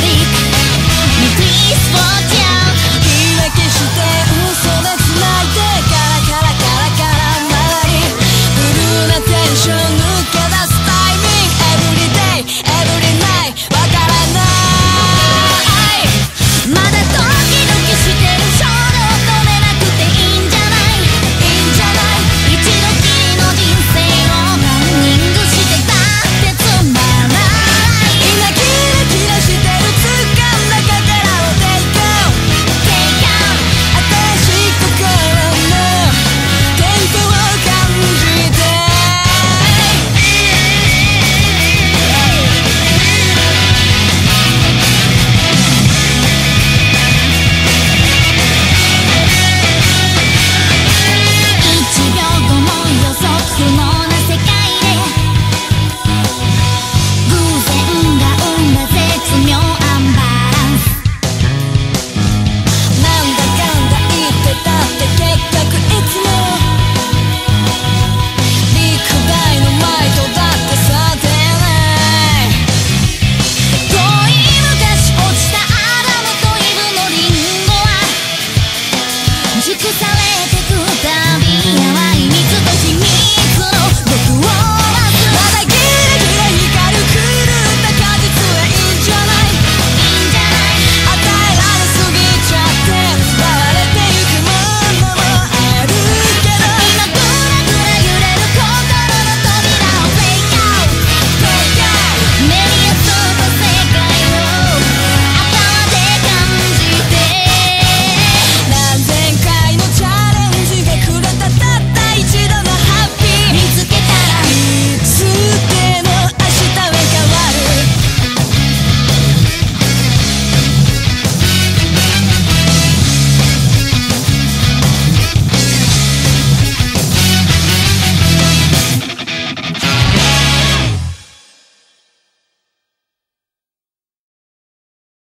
Greek